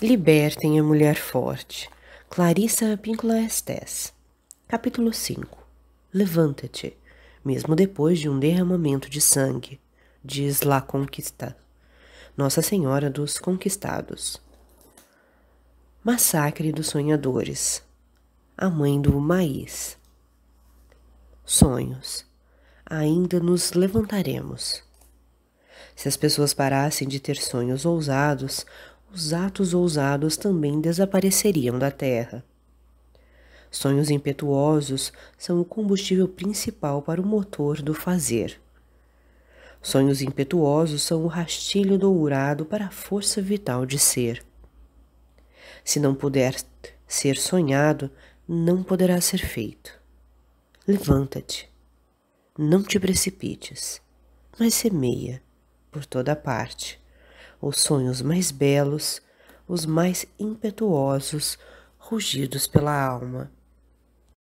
Libertem a mulher forte. Clarissa Píncula Estés. Capítulo 5. Levanta-te, mesmo depois de um derramamento de sangue, diz La Conquista. Nossa Senhora dos Conquistados. Massacre dos Sonhadores. A mãe do maíz. Sonhos. Ainda nos levantaremos. Se as pessoas parassem de ter sonhos ousados, os atos ousados também desapareceriam da terra. Sonhos impetuosos são o combustível principal para o motor do fazer. Sonhos impetuosos são o rastilho dourado para a força vital de ser. Se não puder ser sonhado, não poderá ser feito. Levanta-te. Não te precipites, mas semeia por toda parte os sonhos mais belos, os mais impetuosos rugidos pela alma.